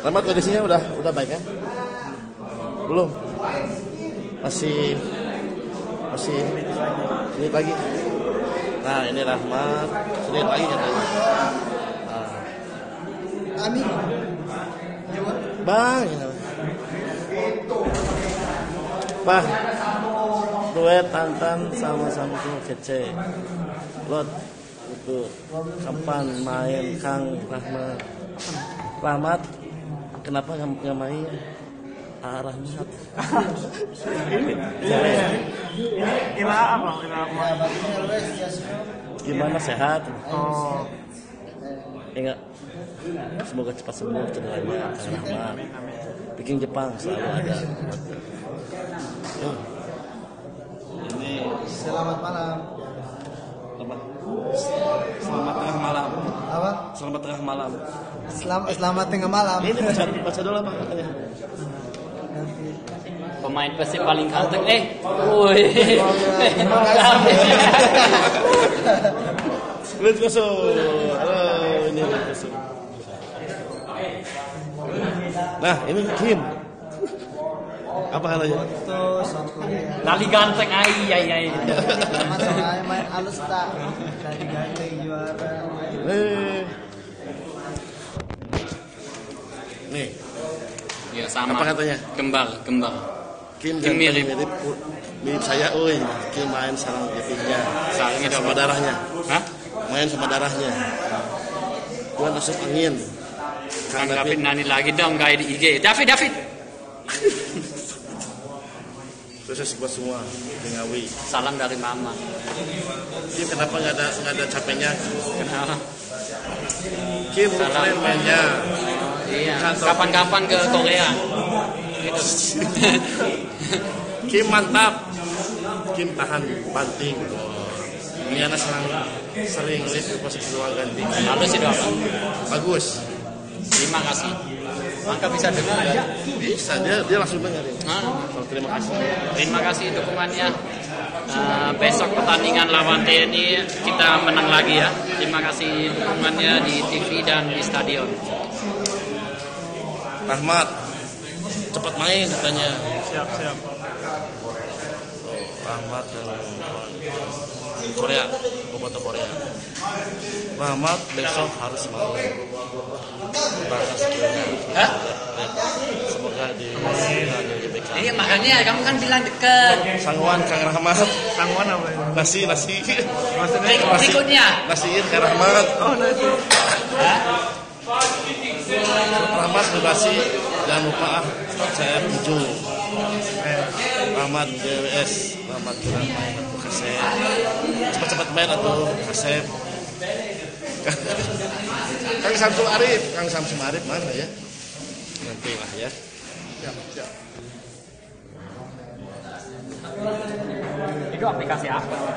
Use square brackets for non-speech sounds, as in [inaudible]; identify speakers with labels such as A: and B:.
A: Rahmat kondisinya udah udah baik ya? Belum? Masih masih sedikit lagi. Nah ini Rahmat sedikit lagi katanya. Nah.
B: Ani.
A: Bang, ini. Bah, duet Tantan sama Samsu kece. Lot, itu kapan main Kang Rahmat? Rahmat, kenapa nggak nggak main? Ah, Rahmat. Siapa ya?
C: Ila apa?
A: Gimana sehat?
C: Oh,
A: Enggak. Semoga cepat sembuh cederanya Kang Rahmat. Bikin Jepang selalu ada. Yo. Ini
B: Selamat malam.
A: apa? Selamat tengah malam.
B: Apa?
A: Selamat tengah malam.
B: Selamat selamat tengah malam.
A: Ini baca baca dulu apa katanya?
D: Pemain Persib paling ganteng. Eh, woi.
A: Lut Koso. Halo, ini Lut Koso. Nah, ini Kim. Apa katanya?
B: Itu satu ya.
D: Lali ganteng ai ai ai.
B: Main alus tak dari ganteng juara.
A: Eh. Nih,
D: Ya sama.
A: Apa katanya?
D: Kembar, kembar.
A: Kim
D: Kim mirip.
A: mirip mirip saya, oi. Kim main sarang jatinya.
D: Sarangnya
A: sama darahnya.
D: Hah?
A: Main sama darahnya. Gua tusuk angin.
D: Kang
A: Kang
D: David
A: David
D: nani lagi dong kayak di IG. David, David.
A: Khusus buat semua di Ngawi.
D: Salam dari Mama.
A: Kim kenapa nggak ada nggak ada capeknya?
D: Kenapa?
A: Kim
D: Salam.
A: keren mainnya.
D: Iya. Kapan-kapan ke Korea. Gitu.
A: Kim mantap. Kim tahan banting. Ini anak serang sering lihat posisi ruang ganti.
D: Halus itu apa?
A: Bagus.
D: Terima kasih. Mangka bisa dengar ya?
A: Bisa dia dia langsung dengerin.
D: Hah?
A: Oh, terima kasih.
D: Terima kasih dukungannya. Eh, besok pertandingan lawan TNI kita menang lagi ya. Terima kasih dukungannya di TV dan di stadion.
A: Rahmat cepat main katanya.
C: siap siap.
A: Rahmat dan Korea, Boboto Korea. Rahmat besok harus mau berangkat skillnya.
D: Hah?
A: Semoga di semoga di GBK.
D: Iya makanya kamu kan bilang deket.
A: Sangguan Kang Rahmat.
C: Sangwan apa ini?
A: Nasi nasi.
C: Maksudnya?
D: Berikutnya.
A: Nasiin Kang Rahmat.
C: Oh, nanti.
D: Hah?
A: Rahmat bebasi jangan lupa ah saya tuju.
C: Eh,
A: Rahmat DWS. Rahmat kurang main atau kasep. Cepat-cepat main atau kasep. [laughs] Kang Samsul Arif, Kang Samsul Arif mana ya? Nanti lah ya.
D: Itu aplikasi apa?